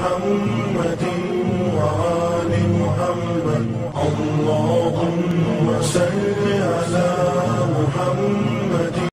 محمد وآل محمد. الله